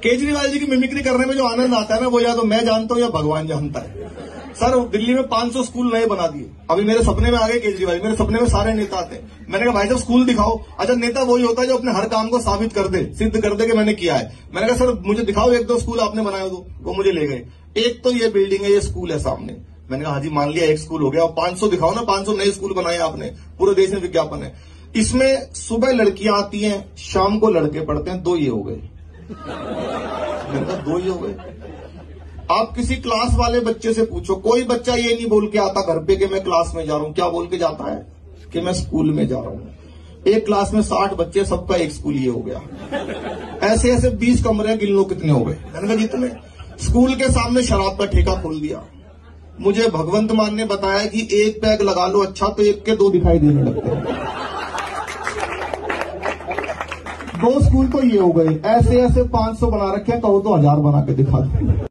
केजरीवाल जी की मिमिक्री करने में जो आनंद आता है ना, वो या तो मैं जानता हूँ या भगवान जानता है। सर, दिल्ली में 500 स्कूल नए बना दिए। अभी मेरे सपने में आ गए केजरीवाल मेरे सपने में सारे नेता आते हैं। मैंने कहा, भाई साहब, स्कूल दिखाओ। अच्छा नेता वही होता है जो अपने हर काम को साबित कर दे, सिद्ध कर दे कि मैंने किया है। मैंने कहा, सर, मुझे दिखाओ, एक दो स्कूल आपने बनाए दो। वो मुझे ले गए। एक तो ये बिल्डिंग है, ये स्कूल है सामने। मैंने कहा हाजी मान लिया, एक स्कूल हो गया। और 500 दिखाओ ना 500 नए स्कूल बनाए आपने। पूरे देश में विज्ञापन है। इसमें सुबह लड़कियाँ आती हैं, शाम को लड़के पढ़ते हैं, दो ये हो गए। मैंने दो ही हो गए। आप किसी क्लास वाले बच्चे से पूछो, कोई बच्चा ये नहीं बोल के आता घर पे कि मैं क्लास में जा रहा हूँ, क्या बोल के जाता है? कि मैं स्कूल में जा रहा हूँ। एक क्लास में साठ बच्चे, सबका एक स्कूल ये हो गया। ऐसे ऐसे बीस कमरे गिन लो कितने हो गए? जितने। स्कूल के सामने शराब का ठेका खोल दिया। मुझे भगवंत मान ने बताया कि एक बैग लगा लो अच्छा तो एक के दो दिखाई देने लगते हैं। दो स्कूल तो ये हो गए ऐसे ऐसे 500 बना रखे हैं, कहो तो हज़ार बना के दिखा दो।